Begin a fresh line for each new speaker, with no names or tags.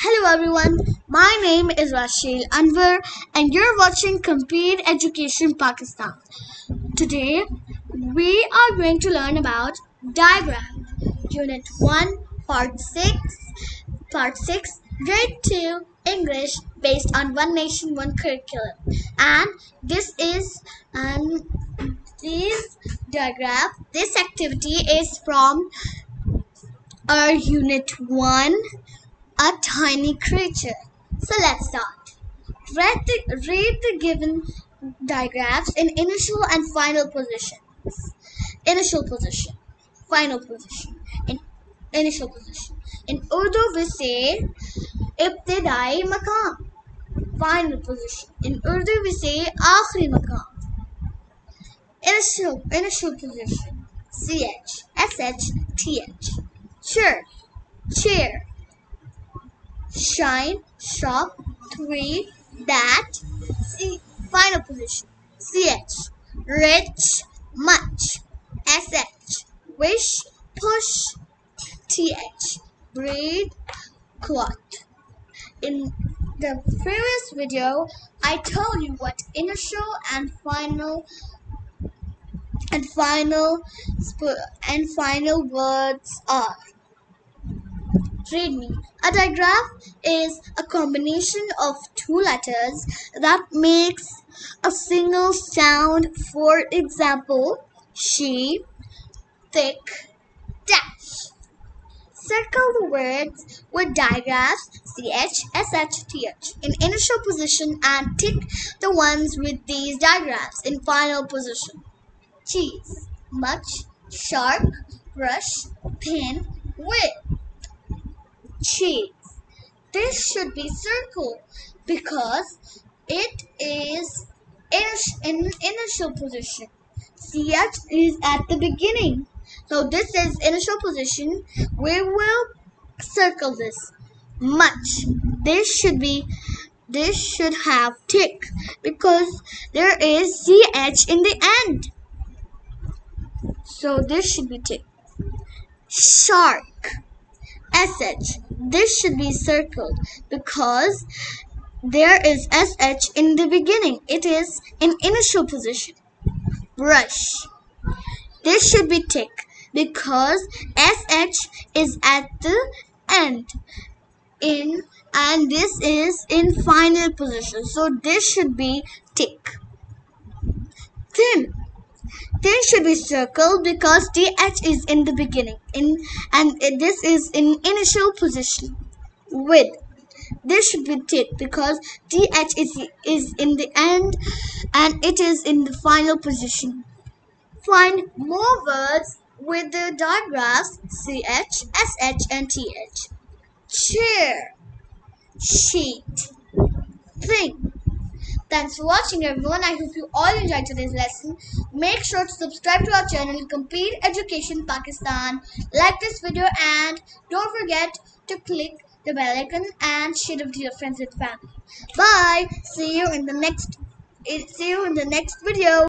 Hello everyone, my name is Rashail Anwar and you're watching Compeer Education Pakistan. Today we are going to learn about digraph, Unit 1, Part 6, Part 6, Grade 2, English based on One Nation, One Curriculum. And this is um, this digraph, this activity is from our Unit 1 a tiny creature. So let's start. Read the, read the given digraphs in initial and final positions. Initial position, final position, in initial position. In Urdu we say ibtidai maqam. Final position. In Urdu we say akhri maqam. Initial initial position. ch, sh, th. Chair, chair shine, shop, three, that, C, final position, ch, rich, much, sh, wish, push, th, breed, cloth. In the previous video, I told you what initial and final and final and final words are. Read me. A digraph is a combination of two letters that makes a single sound. For example, she, thick, dash. Circle the words with digraphs ch, sh, th in initial position and tick the ones with these digraphs in final position. Cheese, much, sharp, brush, pin, width cheese. This should be circle because it is in initial position. CH is at the beginning. So this is initial position. We will circle this. Much. This should be this should have tick because there is CH in the end. So this should be tick. Shark. SH. This should be circled because there is SH in the beginning. It is in initial position. Brush. This should be tick because SH is at the end. In and this is in final position. So this should be tick. Thin. Thin should be circled because th is in the beginning in and this is in initial position. With this should be tick because th is, is in the end and it is in the final position. Find more words with the digraphs ch, sh and th. Chair, sheet, thing, Thanks for watching everyone. I hope you all enjoyed today's lesson. Make sure to subscribe to our channel Compeer Education Pakistan. Like this video and don't forget to click the bell icon and share it with your friends and family. Bye. See you in the next eh, see you in the next video.